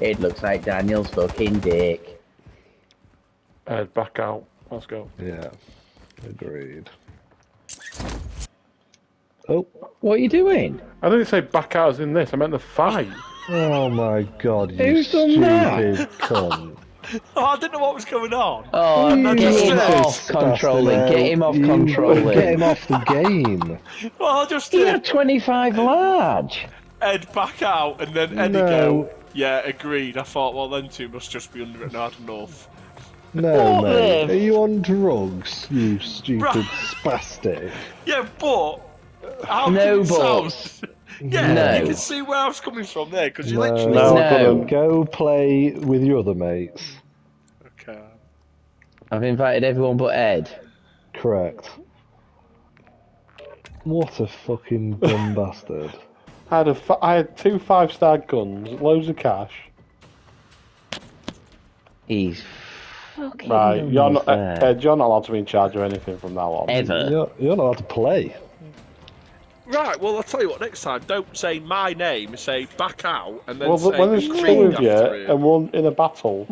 It looks like Daniel's fucking dick. Ed, back out. Let's go. Yeah. Agreed. Oh, What are you doing? I didn't say back out as in this. I meant the fight. oh my god, you Who's done stupid that? cunt. Oh, I didn't know what was going on. Oh, You get him little off controlling. Get him off You- controlling. Get him off the game. Well, I just He did had 25 large. Ed back out and then Eddie No. go, yeah, agreed. I thought, well, then two must just be under it and hard enough. No, What mate. the- Are you on drugs, you stupid Right. spastic? Yeah, but. How No can it sound- Yeah, No. you can see where I was coming from there because you No. literally. No, I No. couldn't. Go play with your other mates. Okay. I've invited everyone but Ed. Correct. What a fucking dumb bastard. I had a fi- I had two five star guns, loads of cash. He's fucking Right, you're not unfair. Uh, Ed, you're not allowed to be in charge of anything from now on. Ever. You're, you're not allowed to play. Right, well, I'll tell you what, next time, don't say my name, say back out, and then Well, say when there's two of you after it. and we're in a battle,